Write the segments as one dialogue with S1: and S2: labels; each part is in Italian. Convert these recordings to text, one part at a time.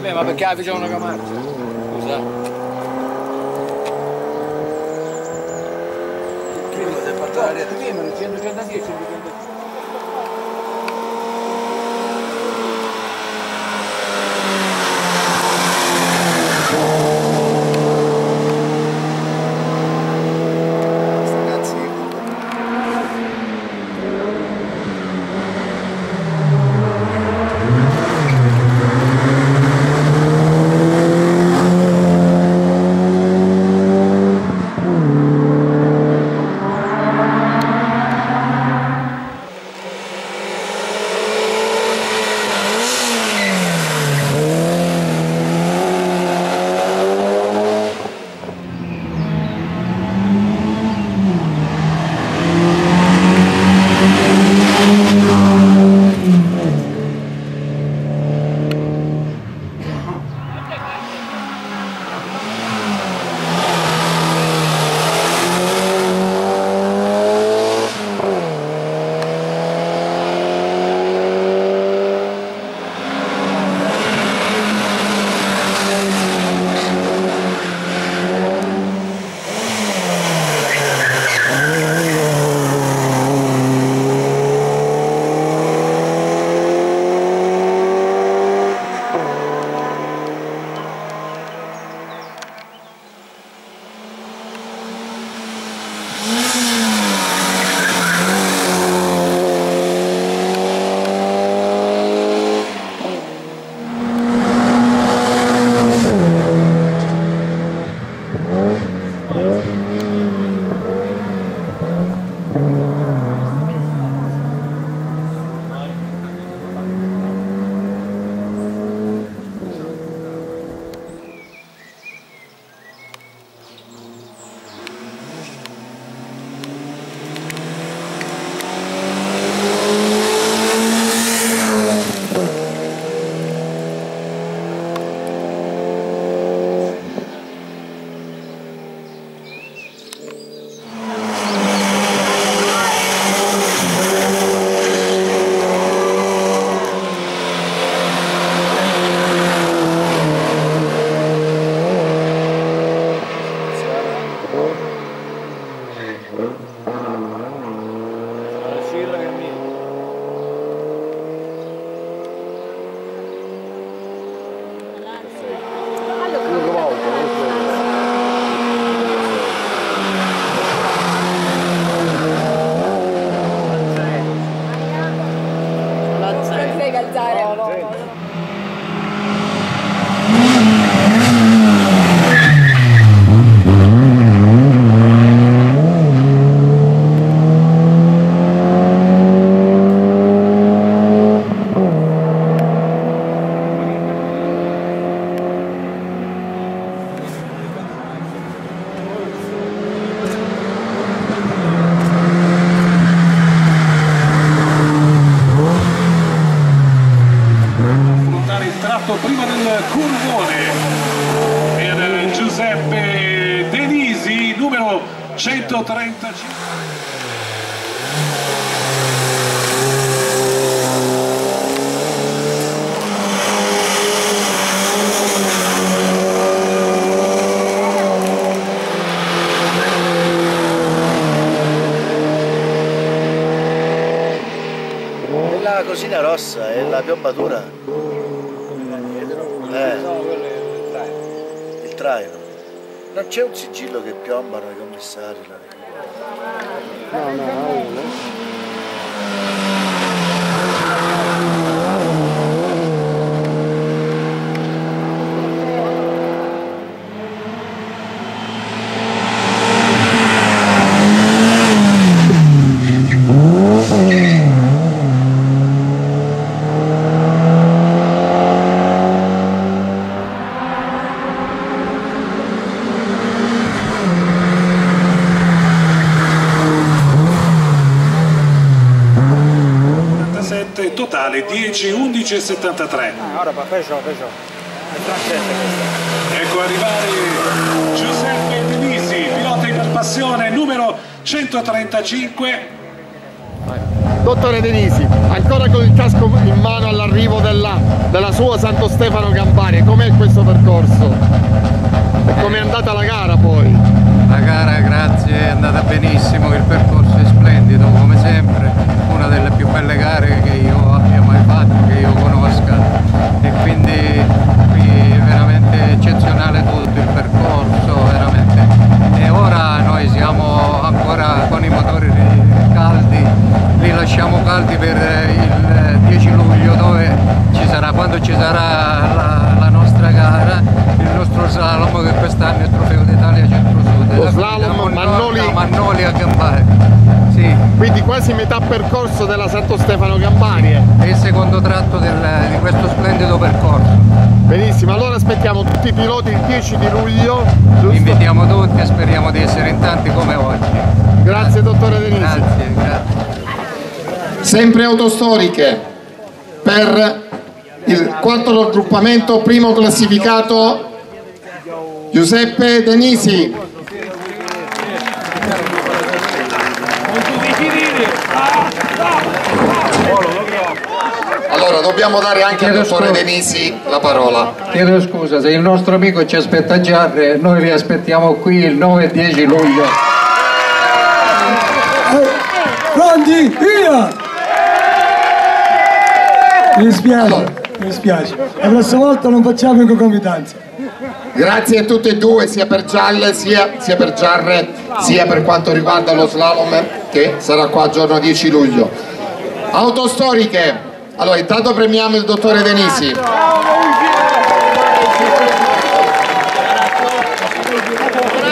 S1: Vabbè, ma perché la facevano camare? Scusa.
S2: Prima del portare...
S1: Prima,
S3: 110, 110. Curvone per Giuseppe Denisi, numero 135.
S2: E la cosina rossa e la piombatura? Traino. Non c'è un sigillo che piombano i commissari là.
S3: 73.
S1: Ah, ora. È francese questa.
S3: Ecco arrivare Giuseppe Denisi, pilota in passione numero 135.
S4: Dottore Denisi, ancora con il casco in mano all'arrivo della, della sua Santo Stefano Campania, com'è questo percorso? E com'è andata la gara poi?
S5: La gara grazie è andata benissimo, il percorso è splendido come sempre, una delle più belle gare che io abbia mai fatto, che io conosca e quindi qui è veramente eccezionale tutto il percorso, veramente. E ora noi siamo ancora con i motori caldi, li lasciamo caldi per il 10 luglio dove ci sarà, quando ci sarà la, la nostra gara, il nostro slalom che quest'anno è il trofeo d'Italia centro-sud.
S4: Lo
S5: La
S4: slalom
S5: guida
S4: Mannoli-
S5: da Mannoli a Gambari. Sì,
S4: Quindi quasi metà percorso della Santo Stefano Campania.
S5: è il secondo tratto del- di questo splendido percorso.
S4: Benissimo, allora aspettiamo tutti i piloti il 10 di luglio, giusto?
S5: Invitiamo tutti e speriamo di essere in tanti come oggi.
S4: Grazie dottore Denisi.
S5: Grazie, grazie.
S4: Sempre autostoriche per il quarto raggruppamento, primo classificato Giuseppe Denisi. Allora dobbiamo dare anche al dottore Denisi la parola.
S5: Chiedo scusa, se il nostro amico ci aspetta Giarre, noi vi aspettiamo qui il 9 e 10 luglio.
S6: Pronti? Via! Mi dispiace, mi dispiace. La prossima volta non facciamo in concomitanza.
S4: Grazie a tutte e due, sia per Gialle sia, sia per Giarre, sia per quanto riguarda lo slalom che sarà qua il giorno 10 luglio. Autostoriche, allora intanto premiamo il dottore Denisi.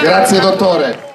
S4: Grazie dottore.